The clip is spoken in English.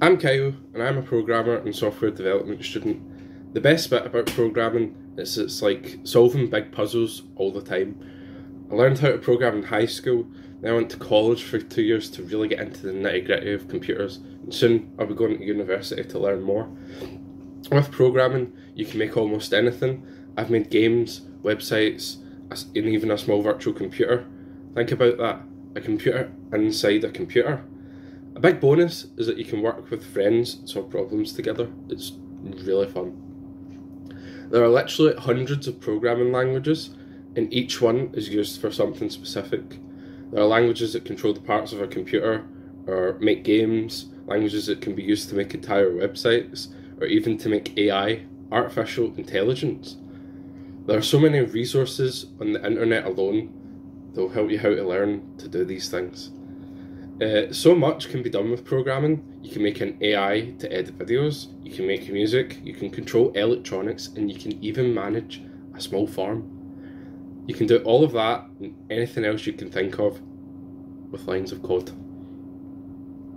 I'm Kyle, and I'm a programmer and software development student. The best bit about programming is it's like solving big puzzles all the time. I learned how to program in high school, then I went to college for two years to really get into the nitty gritty of computers, and soon I'll be going to university to learn more. With programming, you can make almost anything. I've made games, websites, and even a small virtual computer. Think about that a computer inside a computer. A big bonus is that you can work with friends and solve problems together. It's really fun. There are literally hundreds of programming languages, and each one is used for something specific. There are languages that control the parts of a computer or make games, languages that can be used to make entire websites, or even to make AI, artificial intelligence. There are so many resources on the internet alone that will help you how to learn to do these things. Uh, so much can be done with programming. You can make an AI to edit videos, you can make music, you can control electronics, and you can even manage a small farm. You can do all of that and anything else you can think of with lines of code.